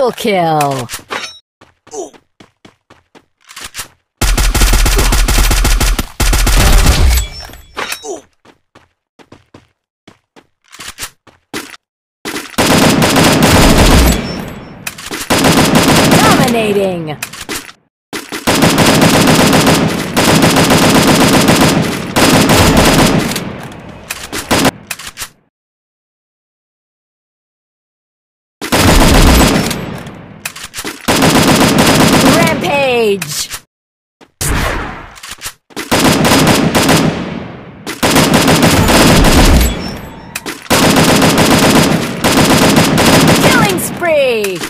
Triple kill! Dominating! Rampage! Killing spree!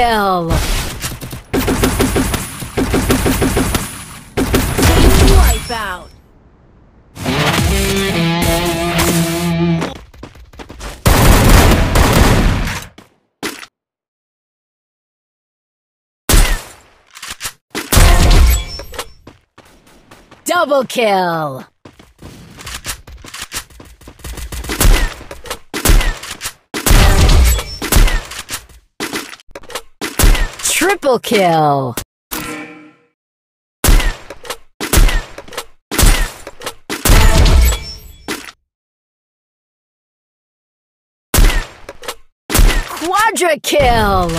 kill! Wipeout! Double kill! Triple kill! Quadra kill!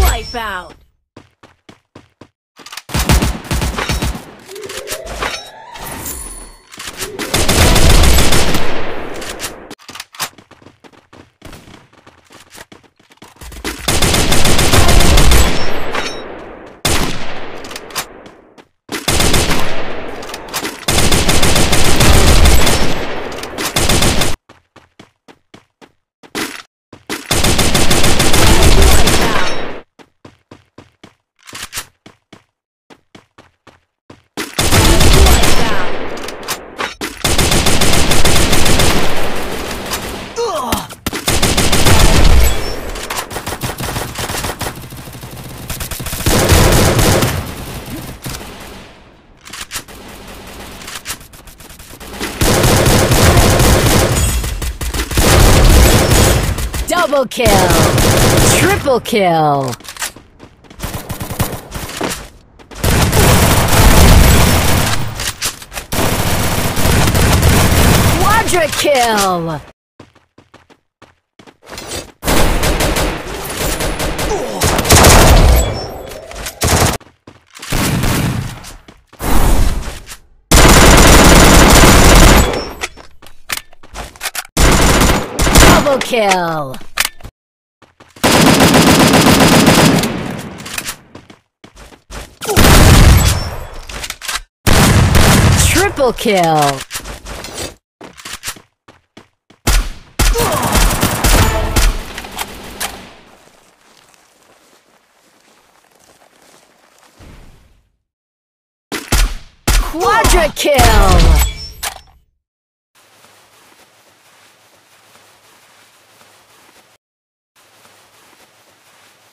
Wipeout! Wipeout! Double kill! Triple kill! Quadra kill! Double kill! Triple kill! Quadra kill!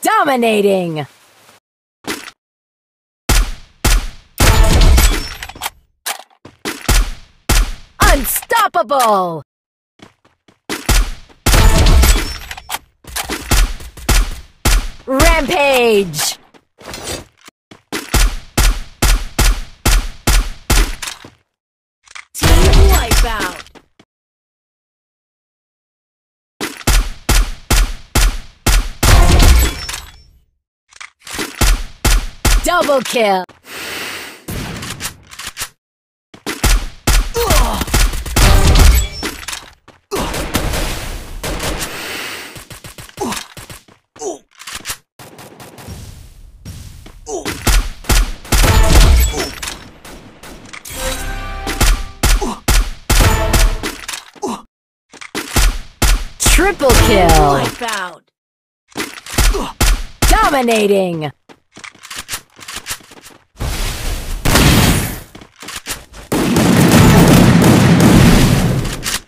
Dominating! Unstoppable! Rampage! Team Wipeout! Double kill! Triple kill. Dominating.